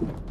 you